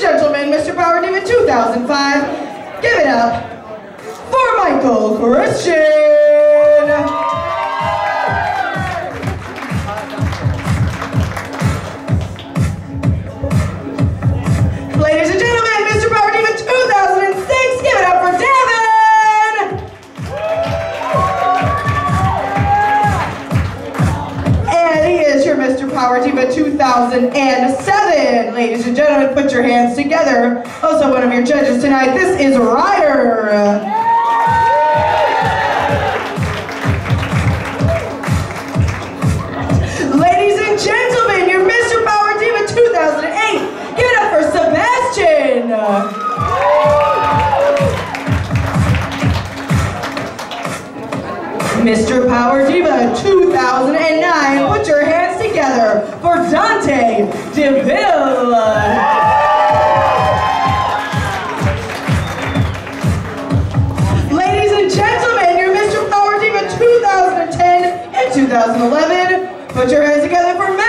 gentlemen, Mr. PowerDiva 2005, give it up for Michael Christian. PowerDiva 2007. Ladies and gentlemen, put your hands together. Also one of your judges tonight, this is RyDyR. Ladies and gentlemen, your Mr. PowerDiva Deville. Ladies and gentlemen, your Mr. PowerDiva 2010 and 2011. Put your hands together for Matt